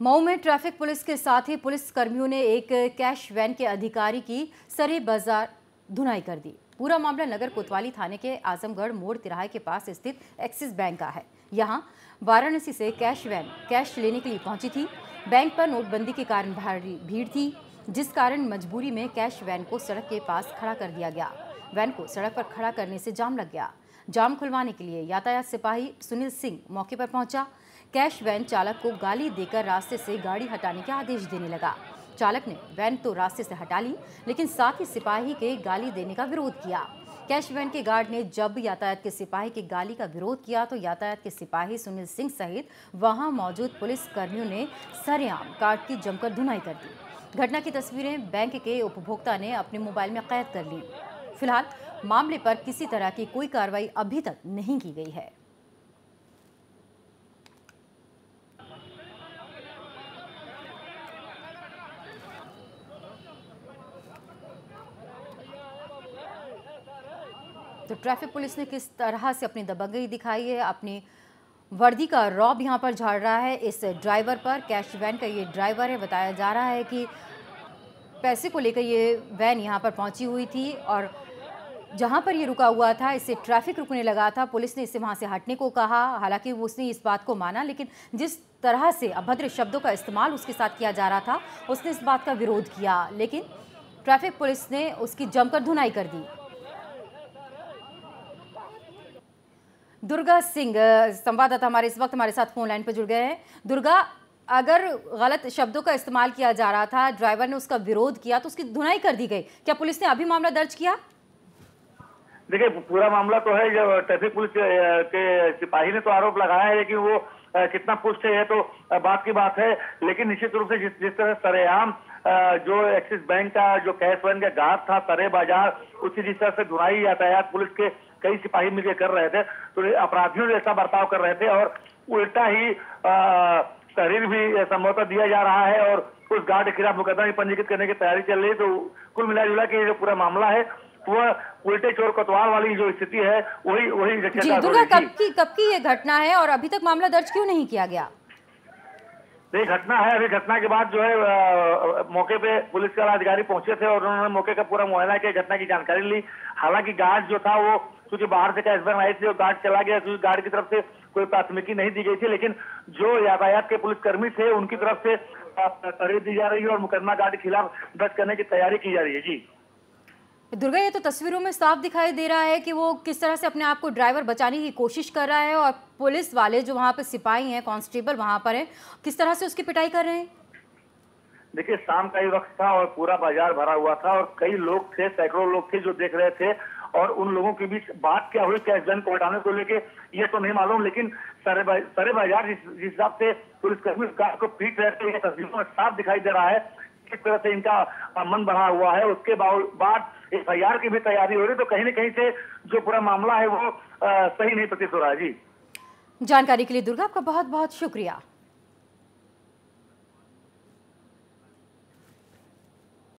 मऊ में traffic police के साथ ही पुलिस कर्मियों ने एक कैश वैन के अधिकारी की सरे बाज़ार धुनाई कर दी। पूरा मामला नगर कोतवाली थाने के आजमगढ़ मोड़ तिराहे के पास स्थित एक्सिस बैंक का है। यहाँ वाराणसी से कैश वैन कैश लेने के लिए पहुँची थी। बैंक पर नोटबंदी के कारण भारी भीड़ थी, जिस कारण मजबूरी में कैश वैन को सड़क के पास खड़ा कर दिया गया। वैन को सड़क पर खड़ा करने से जाम लग गया। जाम खुलवाने के लिए यातायात सिपाही सुनील सिंह मौके पर पहुँचा। कैश वैन चालक को गाली देकर रास्ते से गाड़ी हटाने के आदेश देने लगा। चालक ने वैन तो रास्ते से हटा ली, लेकिन साथ ही सिपाही के गाली देने का विरोध किया। कैश वैन के गार्ड ने जब यातायात के सिपाही की गाली का विरोध किया तो यातायात के सिपाही सुनील सिंह सहित वहाँ मौजूद पुलिस कर्मियों ने सरेआम कार्ड की जमकर धुनाई कर दी। घटना की तस्वीरें बैंक के उपभोक्ता ने अपने मोबाइल में कैद कर ली। फ़िलहाल मामले पर किसी तरह की कोई कार्रवाई अभी तक नहीं की गई है। तो ट्रैफ़िक पुलिस ने किस तरह से अपनी दबंगई दिखाई है, अपनी वर्दी का रॉब यहाँ पर झाड़ रहा है, इस ड्राइवर पर कैश वैन का ये ड्राइवर है, बताया जा रहा है कि पैसे को लेकर ये वैन यहाँ पर पहुँची हुई थी और जहाँ पर ये रुका हुआ था, इससे ट्रैफ़िक रुकने लगा था। पुलिस ने इसे वहाँ से हटने को कहा। हालाँकि उसने इस बात को माना, लेकिन जिस तरह से अभद्र शब्दों का इस्तेमाल उसके साथ किया जा रहा था, उसने इस बात का विरोध किया। लेकिन ट्रैफ़िक पुलिस ने उसकी जमकर धुनाई कर दी। दुर्गा सिंह संवाददाता हमारे इस वक्त हमारे साथ फ़ोन लाइन पर जुड़ गए हैं। दुर्गा, अगर गलत शब्दों का इस्तेमाल किया जा रहा था, ड्राइवर ने उसका विरोध किया तो उसकी धुनाई कर दी गई। क्या पुलिस ने अभी मामला दर्ज किया? देखिए, पूरा मामला तो है जो ट्रैफ़िक पुलिस के सिपाही ने तो आरोप लगाया है लेकिन वो कितना पुष्ट है तो बात की बात है। लेकिन निश्चित रूप से जिस जिस तरह सरेआम जो एक्सिस बैंक का, जो कैश वैन का घाट था, सरे बाज़ार, उसी जिस तरह से धुनाई यातायात पुलिस के कई सिपाही मिलकर कर रहे थे तो अपराधियों ने ऐसा बर्ताव कर रहे थे और उल्टा ही तहरीर भी संभवतः दिया जा रहा है और उस गार्ड के खिलाफ मुकदमा भी पंजीकृत करने की तैयारी चल रही है। तो कुल मिला जुला के ये जो पूरा मामला है वह उल्टे चोर कोतवाल वाली जो स्थिति है वही वही जी दुर्गा कब की कब की ये घटना है और अभी तक मामला दर्ज क्यों नहीं किया गया? ये घटना है अभी घटना के बाद जो है आ, मौके पे पुलिस के अधिकारी पहुँचे थे और उन्होंने मौके का पूरा मुआयना किया घटना की जानकारी ली। हालाँकि गार्ड जो था वो क्योंकि बाहर से कैश आई थी और गार्ड चला गया क्योंकि गार्ड की तरफ़ से कोई प्राथमिकी नहीं दी गई थी लेकिन जो यातायात के पुलिसकर्मी थे उनकी तरफ़ से खरीद दी जा रही है और मुकदमा गार्ड के खिलाफ दर्ज करने की तैयारी की जा रही है। जी। दुर्गा, ये तो तस्वीरों में साफ़ दिखाई दे रहा है कि वो किस तरह से अपने आप को ड्राइवर बचाने की कोशिश कर रहा है और पुलिस वाले जो वहाँ पे सिपाही हैं, कांस्टेबल वहाँ पर हैं, किस तरह से उसकी पिटाई कर रहे हैं? देखिए, शाम का ही वक्त था और पूरा बाज़ार भरा हुआ था और कई लोग थे, सैकड़ों लोग थे जो देख रहे थे और उन लोगों के बीच बात क्या हुई कैश वैन को हटाने को लेके, ये तो नहीं मालूम, लेकिन सरे बाज़ार जिस हिसाब से पुलिसकर्मी को पीट रहे थे, ये तस्वीरों में साफ़ दिखाई दे रहा है किस तरह से इनका मन बढ़ा हुआ है। उसके बाद एफ़ आई आर की भी तैयारी हो रही तो कहीं ना कहीं से जो पूरा मामला है वो सही नहीं प्रतीत हो रहा है। जी। जानकारी के लिए दुर्गा आपका बहुत बहुत शुक्रिया।